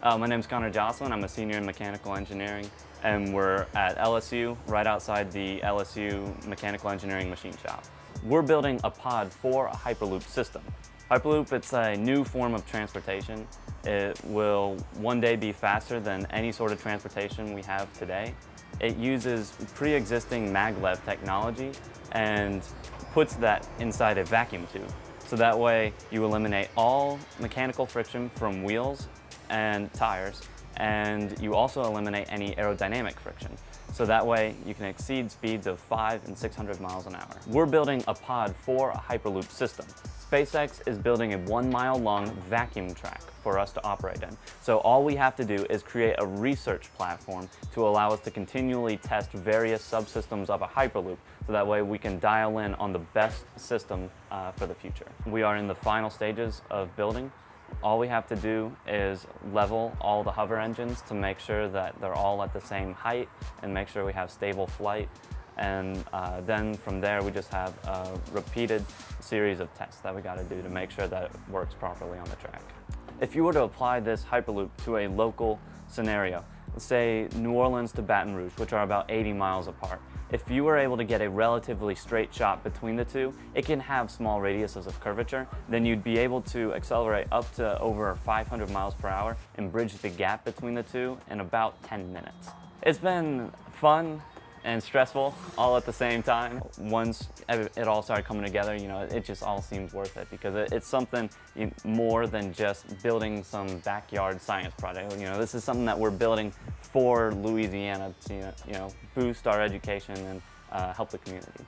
Uh, my name is Connor Jocelyn. I'm a senior in mechanical engineering, and we're at LSU, right outside the LSU Mechanical Engineering Machine Shop. We're building a pod for a Hyperloop system. Hyperloop, it's a new form of transportation. It will one day be faster than any sort of transportation we have today. It uses pre-existing maglev technology and puts that inside a vacuum tube. So that way you eliminate all mechanical friction from wheels and tires, and you also eliminate any aerodynamic friction. So that way you can exceed speeds of 5 and 600 miles an hour. We're building a pod for a Hyperloop system. SpaceX is building a one mile long vacuum track for us to operate in. So all we have to do is create a research platform to allow us to continually test various subsystems of a Hyperloop so that way we can dial in on the best system uh, for the future. We are in the final stages of building. All we have to do is level all the hover engines to make sure that they're all at the same height and make sure we have stable flight. And uh, then from there, we just have a repeated series of tests that we got to do to make sure that it works properly on the track. If you were to apply this Hyperloop to a local scenario, say New Orleans to Baton Rouge, which are about 80 miles apart, if you were able to get a relatively straight shot between the two, it can have small radiuses of curvature, then you'd be able to accelerate up to over 500 miles per hour and bridge the gap between the two in about 10 minutes. It's been fun and stressful all at the same time. Once it all started coming together, you know, it just all seems worth it because it's something more than just building some backyard science project. You know, this is something that we're building for Louisiana to, you know, boost our education and uh, help the community.